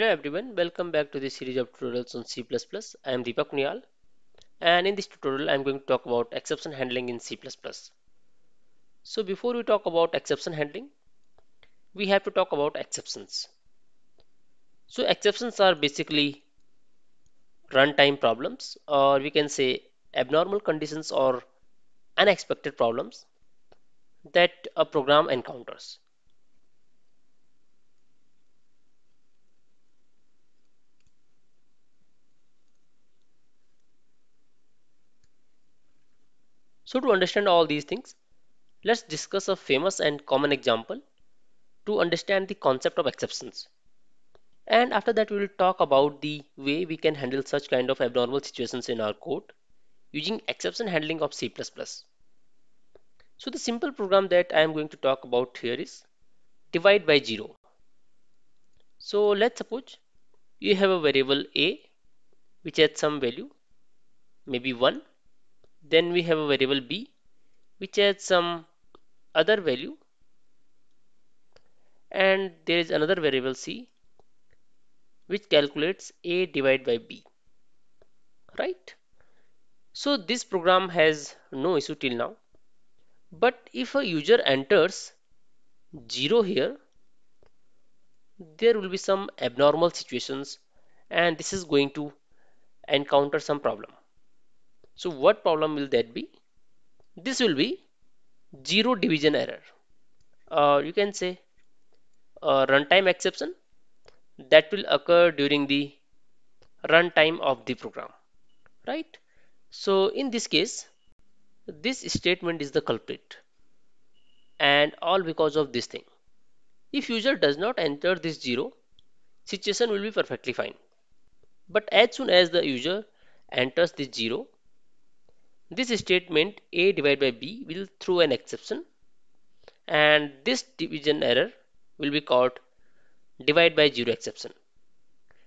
Hello everyone, welcome back to this series of tutorials on C++. I am Deepak Uniyal and in this tutorial I am going to talk about exception handling in C++. So before we talk about exception handling, we have to talk about exceptions. So exceptions are basically runtime problems or we can say abnormal conditions or unexpected problems that a program encounters. So to understand all these things, let's discuss a famous and common example to understand the concept of exceptions. And after that, we will talk about the way we can handle such kind of abnormal situations in our code using exception handling of C++. So the simple program that I am going to talk about here is divide by 0. So let's suppose you have a variable a which has some value maybe 1 then we have a variable b which has some other value. And there is another variable c which calculates a divided by b right? So this program has no issue till now. But if a user enters 0 here there will be some abnormal situations and this is going to encounter some problem so what problem will that be? This will be zero division error. Uh, you can say a runtime exception that will occur during the runtime of the program, right? So in this case, this statement is the culprit and all because of this thing. If user does not enter this zero, situation will be perfectly fine. But as soon as the user enters this zero, this statement a divided by b will throw an exception and this division error will be called divide by zero exception.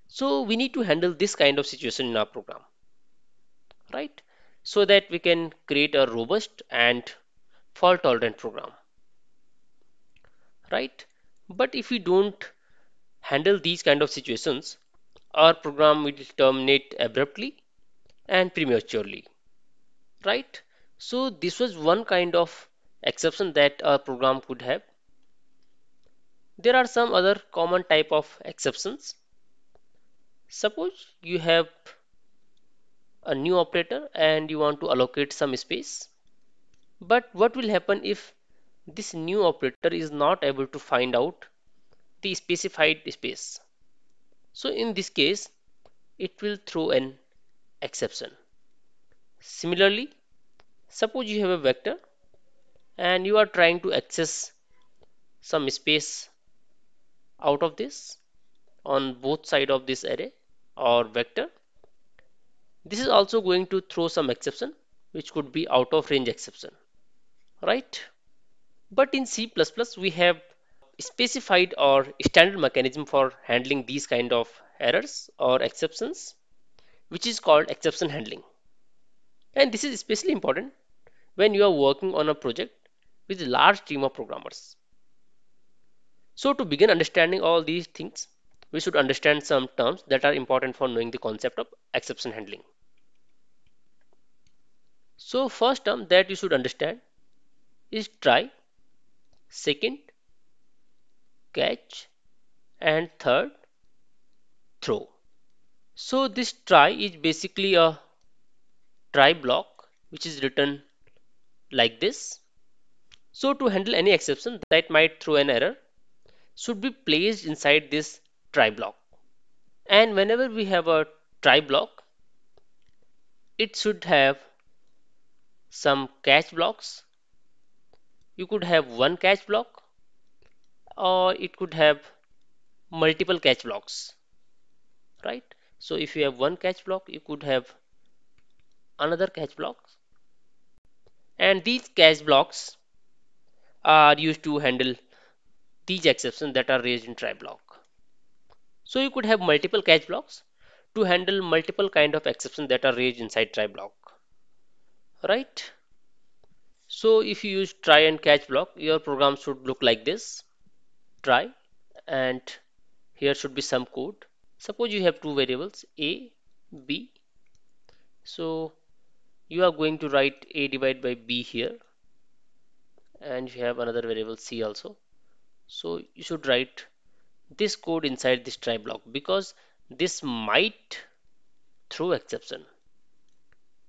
So we need to handle this kind of situation in our program, right? So that we can create a robust and fault tolerant program, right? But if we don't handle these kind of situations, our program will terminate abruptly and prematurely right? So this was one kind of exception that a program could have. There are some other common type of exceptions. Suppose you have a new operator and you want to allocate some space. But what will happen if this new operator is not able to find out the specified space? So in this case it will throw an exception Similarly, suppose you have a vector and you are trying to access some space out of this on both side of this array or vector. This is also going to throw some exception which could be out of range exception, right? But in C++ we have specified or standard mechanism for handling these kind of errors or exceptions which is called exception handling. And this is especially important when you are working on a project with a large team of programmers. So to begin understanding all these things, we should understand some terms that are important for knowing the concept of exception handling. So first term that you should understand is try, second, catch, and third, throw. So this try is basically a try block which is written like this. So to handle any exception that might throw an error should be placed inside this try block. And whenever we have a try block, it should have some catch blocks. You could have one catch block or it could have multiple catch blocks, right? So if you have one catch block, you could have another catch block and these catch blocks are used to handle these exceptions that are raised in try block. So you could have multiple catch blocks to handle multiple kind of exceptions that are raised inside try block. Right? So if you use try and catch block, your program should look like this. Try and here should be some code suppose you have two variables a b so you are going to write a divided by b here and you have another variable c also. So you should write this code inside this try block because this might throw exception.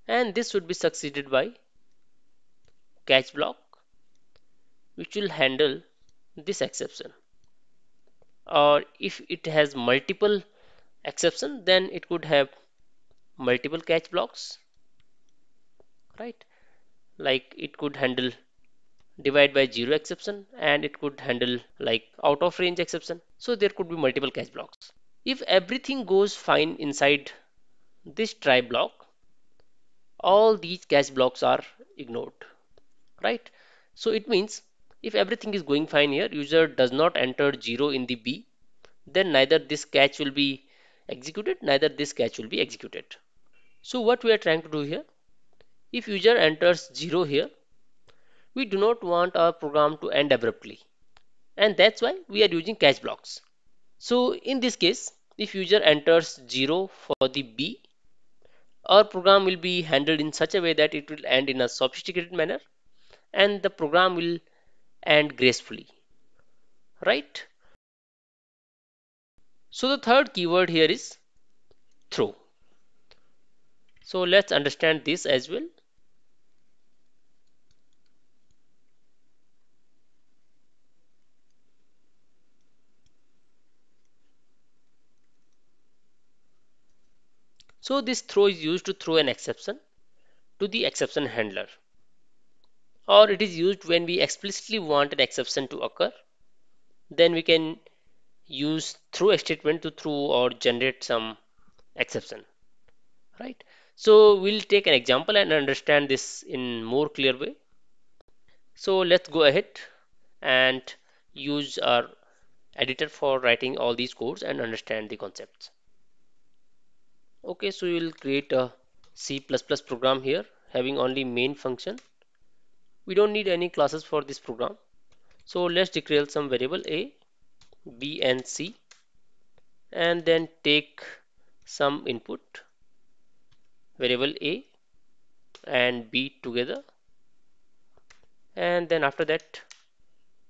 And this would be succeeded by catch block which will handle this exception. Or if it has multiple exception then it could have multiple catch blocks right? Like it could handle divide by zero exception and it could handle like out of range exception. So there could be multiple catch blocks. If everything goes fine inside this try block all these catch blocks are ignored right? So it means if everything is going fine here user does not enter 0 in the b then neither this catch will be executed neither this catch will be executed. So what we are trying to do here if user enters 0 here we do not want our program to end abruptly. And that's why we are using catch blocks. So in this case if user enters 0 for the b our program will be handled in such a way that it will end in a sophisticated manner and the program will end gracefully. Right? So the third keyword here is throw. So let's understand this as well So this throw is used to throw an exception to the exception handler. Or it is used when we explicitly want an exception to occur. Then we can use throw a statement to throw or generate some exception right? So we'll take an example and understand this in more clear way. So let's go ahead and use our editor for writing all these codes and understand the concepts okay so we will create a C++ program here having only main function. We don't need any classes for this program. So let's declare some variable a b and c and then take some input variable a and b together. And then after that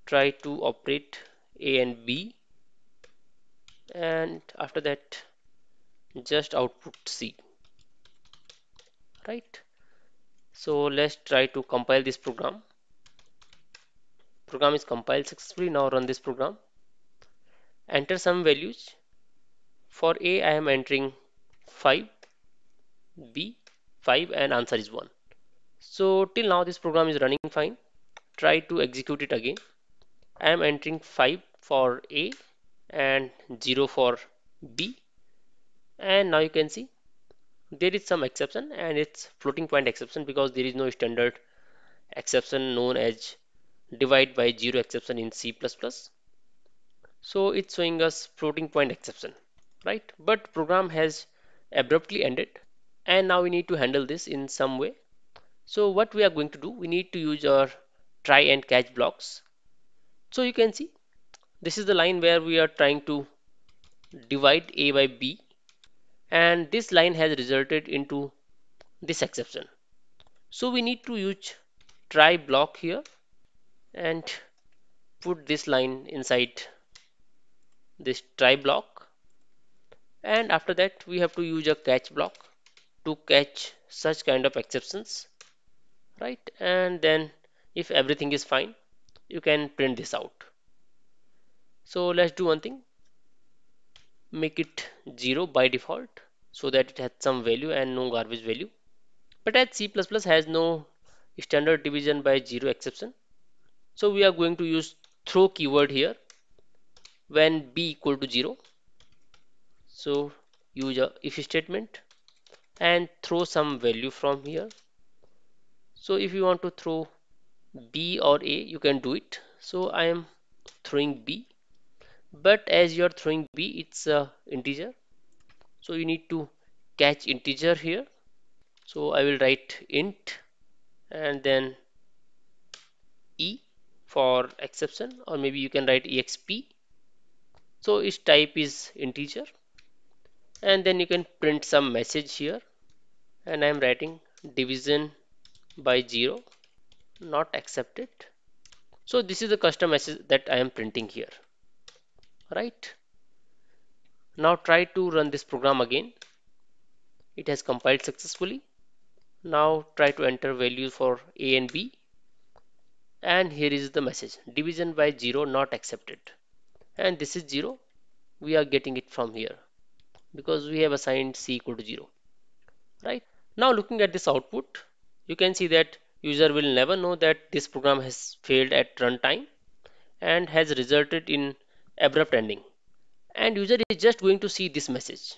try to operate a and b. And after that just output C right? So let's try to compile this program. Program is compiled successfully. Now run this program. Enter some values. For A I am entering 5 B 5 and answer is 1 so till now this program is running fine. Try to execute it again. I am entering 5 for A and 0 for B and now you can see there is some exception and it's floating point exception because there is no standard exception known as divide by zero exception in C++ so it's showing us floating point exception right? But program has abruptly ended and now we need to handle this in some way. So what we are going to do we need to use our try and catch blocks. So you can see this is the line where we are trying to divide a by b and this line has resulted into this exception. So we need to use try block here and put this line inside this try block. And after that we have to use a catch block to catch such kind of exceptions right? And then if everything is fine you can print this out. So let's do one thing make it 0 by default so that it has some value and no garbage value. But as C++ has no standard division by 0 exception so we are going to use throw keyword here when b equal to 0 so use a if statement and throw some value from here. So if you want to throw b or a you can do it. So I am throwing b but as you are throwing b it's a integer. So you need to catch integer here. So I will write int and then e for exception or maybe you can write exp. So its type is integer. And then you can print some message here. And I'm writing division by 0 not accepted. So this is the custom message that I am printing here right? Now try to run this program again. It has compiled successfully. Now try to enter values for a and b. And here is the message. Division by 0 not accepted. And this is 0 we are getting it from here. Because we have assigned c equal to 0 right? Now looking at this output you can see that user will never know that this program has failed at runtime and has resulted in abrupt ending. And user is just going to see this message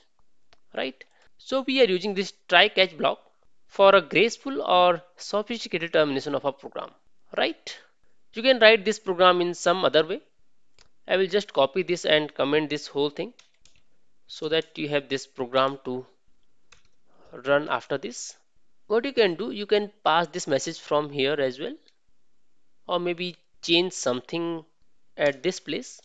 right? So we are using this try catch block for a graceful or sophisticated termination of a program right? You can write this program in some other way. I will just copy this and comment this whole thing so that you have this program to run after this. What you can do you can pass this message from here as well or maybe change something at this place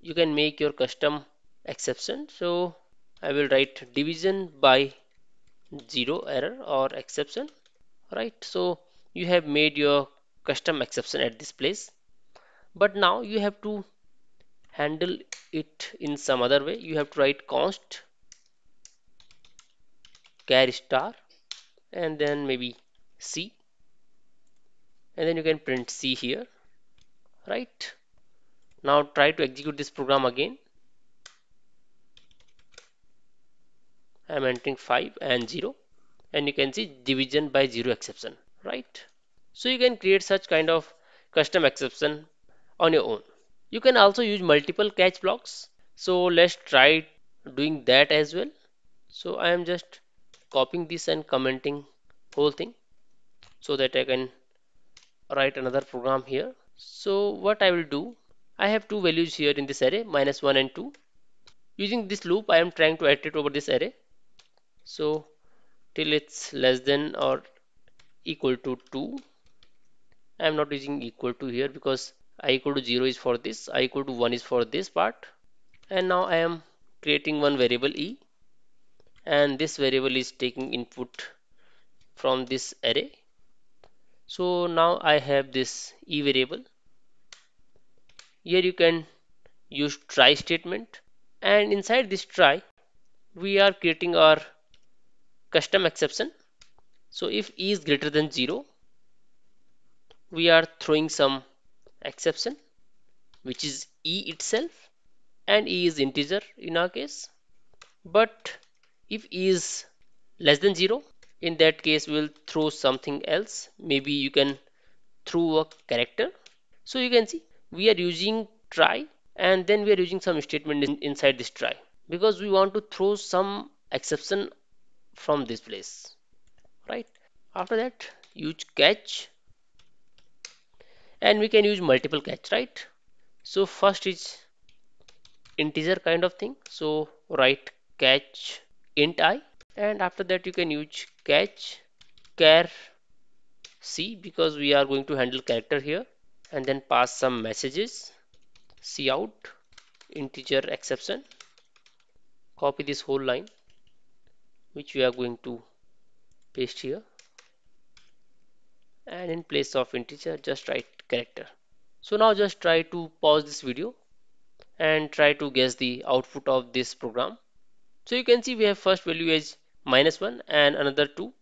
you can make your custom exception. So I will write division by zero error or exception right? So you have made your custom exception at this place but now you have to handle it in some other way. You have to write const char star and then maybe c and then you can print c here right now try to execute this program again. I'm entering 5 and 0 and you can see division by 0 exception right? So you can create such kind of custom exception on your own. You can also use multiple catch blocks. So let's try doing that as well. So I am just copying this and commenting whole thing so that I can write another program here. So what I will do I have two values here in this array minus 1 and 2 using this loop I am trying to iterate over this array. So till it's less than or equal to 2 I am not using equal to here because i equal to 0 is for this i equal to 1 is for this part. And now I am creating one variable e and this variable is taking input from this array. So now I have this e variable here you can use try statement. And inside this try we are creating our custom exception. So if e is greater than 0 we are throwing some exception which is e itself. And e is integer in our case. But if e is less than 0 in that case we'll throw something else. Maybe you can throw a character. So you can see we are using try and then we are using some statement in, inside this try because we want to throw some exception from this place right? After that use catch and we can use multiple catch right? So first is integer kind of thing. So write catch int i and after that you can use catch char c because we are going to handle character here and then pass some messages. Cout integer exception. Copy this whole line which we are going to paste here. And in place of integer just write character. So now just try to pause this video and try to guess the output of this program. So you can see we have first value is minus 1 and another 2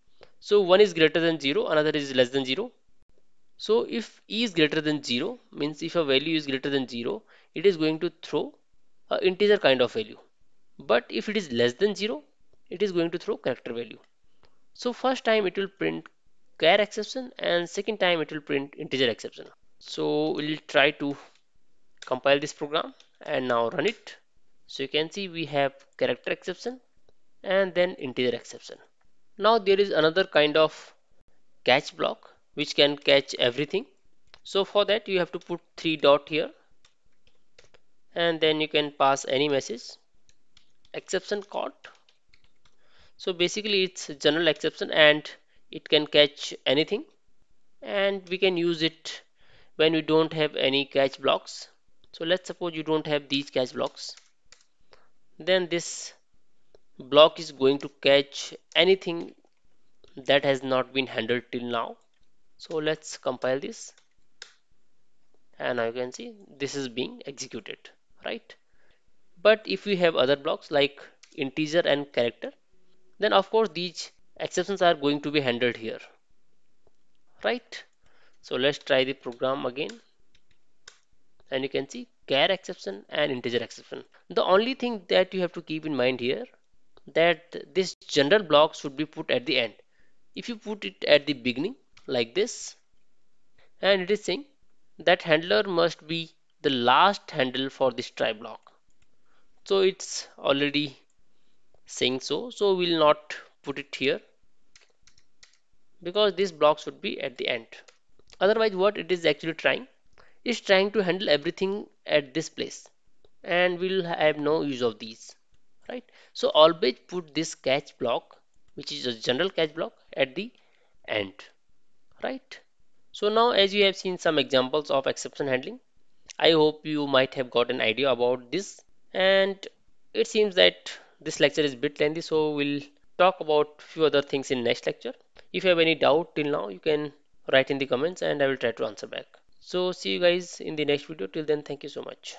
so one is greater than 0 another is less than 0 so if e is greater than 0 means if a value is greater than 0 it is going to throw a integer kind of value. But if it is less than 0 it is going to throw character value. So first time it will print char exception and second time it will print integer exception. So we'll try to compile this program and now run it. So you can see we have character exception and then integer exception. Now there is another kind of catch block which can catch everything. So for that you have to put three dot here. And then you can pass any message. Exception caught. So basically it's general exception and it can catch anything. And we can use it when we don't have any catch blocks. So let's suppose you don't have these catch blocks. Then this block is going to catch anything that has not been handled till now so let's compile this. And now you can see this is being executed right? But if we have other blocks like integer and character then of course these exceptions are going to be handled here right? So let's try the program again. And you can see char exception and integer exception. The only thing that you have to keep in mind here that this general block should be put at the end. If you put it at the beginning like this. And it is saying that handler must be the last handle for this try block. So it's already saying so. So we'll not put it here because this block should be at the end. Otherwise what it is actually trying is trying to handle everything at this place. And we'll have no use of these right? So always put this catch block which is a general catch block at the end right? So now as you have seen some examples of exception handling I hope you might have got an idea about this. And it seems that this lecture is bit lengthy so we'll talk about few other things in next lecture. If you have any doubt till now you can write in the comments and I will try to answer back. So see you guys in the next video. Till then thank you so much